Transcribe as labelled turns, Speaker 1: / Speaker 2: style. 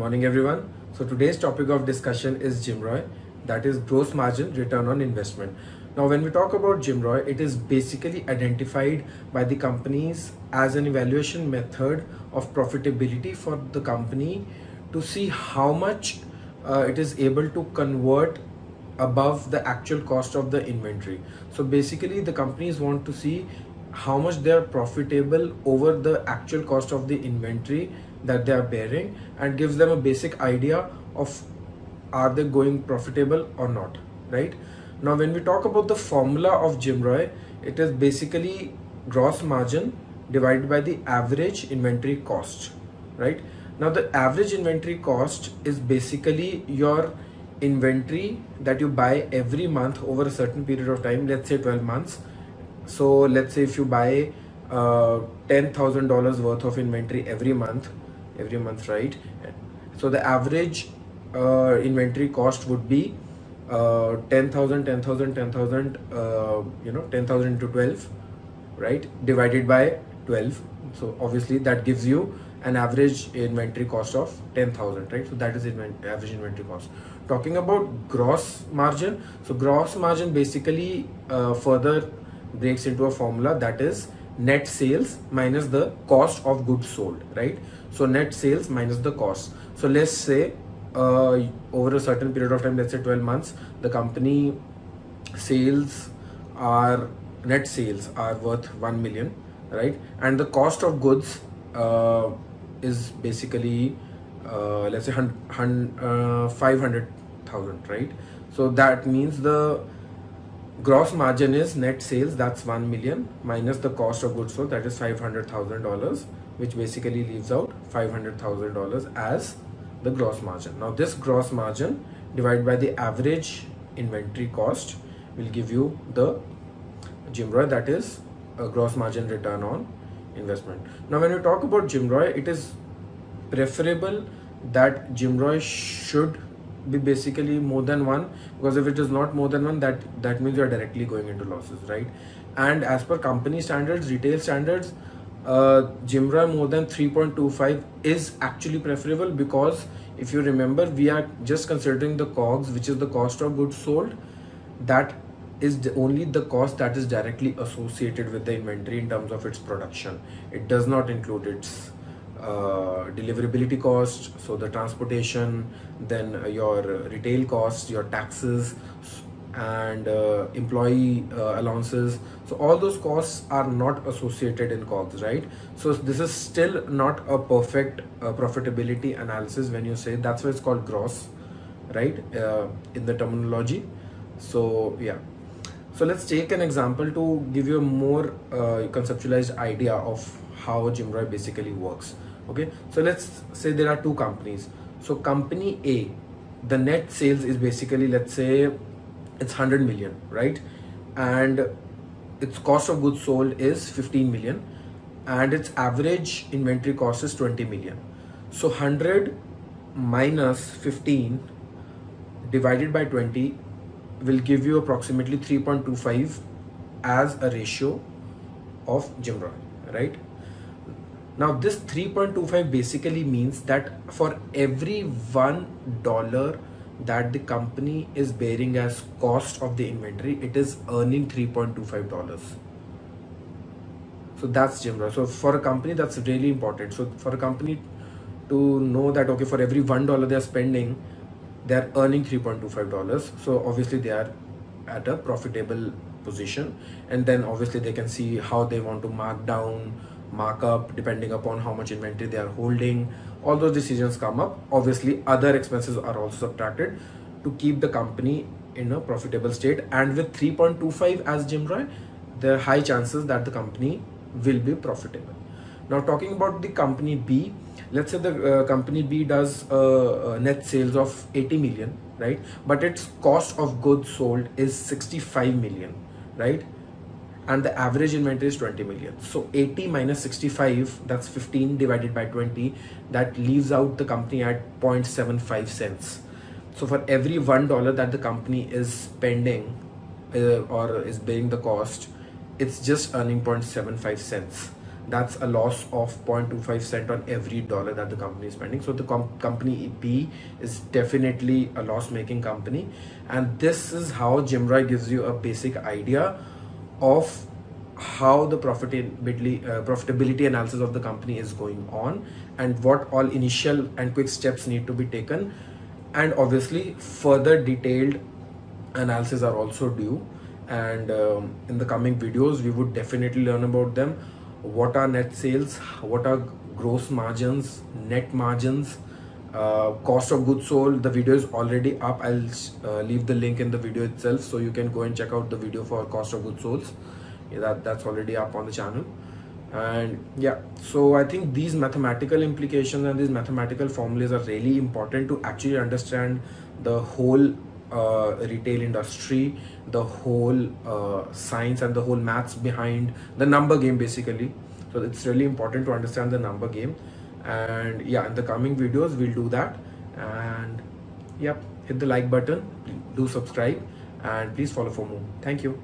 Speaker 1: morning, everyone. So today's topic of discussion is GMROI, that is gross margin return on investment. Now, when we talk about GMROI, it is basically identified by the companies as an evaluation method of profitability for the company to see how much uh, it is able to convert above the actual cost of the inventory. So basically, the companies want to see how much they are profitable over the actual cost of the inventory that they are bearing and gives them a basic idea of are they going profitable or not right? Now when we talk about the formula of GMROI it is basically gross margin divided by the average inventory cost right? Now the average inventory cost is basically your inventory that you buy every month over a certain period of time let's say 12 months so let's say if you buy uh, $10,000 worth of inventory every month every month right? So the average uh, inventory cost would be uh, 10,000 10,000 10,000 uh, you know 10,000 into 12 right? Divided by 12 so obviously that gives you an average inventory cost of 10,000 right? So that is invent average inventory cost. Talking about gross margin so gross margin basically uh, further breaks into a formula that is net sales minus the cost of goods sold right? So net sales minus the cost. So let's say uh, over a certain period of time let's say 12 months the company sales are net sales are worth 1 million right? And the cost of goods uh, is basically uh, let's say uh, 500,000 right? So that means the gross margin is net sales that's 1 million minus the cost of goods sold that is $500,000 which basically leaves out $500,000 as the gross margin. Now this gross margin divided by the average inventory cost will give you the GMROI that is a gross margin return on investment. Now when you talk about GMROI it is preferable that GMROI should be basically more than one because if it is not more than one that that means you are directly going into losses right? And as per company standards retail standards uh, GMROI more than 3.25 is actually preferable because if you remember we are just considering the COGS which is the cost of goods sold. That is the only the cost that is directly associated with the inventory in terms of its production. It does not include its uh, deliverability cost so the transportation then your retail costs your taxes and uh, employee uh, allowances. So all those costs are not associated in cogs right? So this is still not a perfect uh, profitability analysis when you say that's why it's called gross right uh, in the terminology. So yeah. So let's take an example to give you a more uh, conceptualized idea of how GMROI basically works okay? So let's say there are two companies. So company A the net sales is basically let's say it's 100 million right? And its cost of goods sold is 15 million. And its average inventory cost is 20 million. So 100 minus 15 divided by 20 will give you approximately 3.25 as a ratio of GMROI, right? Now this 3.25 basically means that for every one dollar that the company is bearing as cost of the inventory, it is earning 3.25 dollars. So that's GMROI. So for a company, that's really important. So for a company to know that okay, for every one dollar they're spending, they're earning 3.25 dollars. So obviously they are at a profitable position, and then obviously they can see how they want to mark down, mark up depending upon how much inventory they are holding. All those decisions come up obviously other expenses are also subtracted to keep the company in a profitable state. And with 3.25 as GMROI there are high chances that the company will be profitable. Now talking about the company B let's say the uh, company B does uh, uh, net sales of 80 million right? But its cost of goods sold is 65 million right and the average inventory is 20 million. So 80 minus 65, that's 15 divided by 20, that leaves out the company at 0.75 cents. So for every one dollar that the company is spending uh, or is bearing the cost, it's just earning 0.75 cents. that's a loss of 0.25 cent on every dollar that the company is spending so the com- company b is definitely a loss making company and this is how GMROI gives you a basic idea of how the profitability uh, profitability analysis of the company is going on and what all initial and quick steps need to be taken. And obviously further detailed analysis are also due. And um, in the coming videos we would definitely learn about them. What are net sales? What are gross margins? Net margins uh, cost of goods sold the video is already up. I'll uh, leave the link in the video itself so you can go and check out the video for cost of goods sold. Yeah, that that's already up on the channel. And yeah so i think these mathematical implications and these mathematical formulas are really important to actually understand the whole uh, retail industry the whole uh, science and the whole maths behind the number game basically. So it's really important to understand the number game and yeah in the coming videos we'll do that. And yep hit the like button do subscribe and please follow for more. Thank you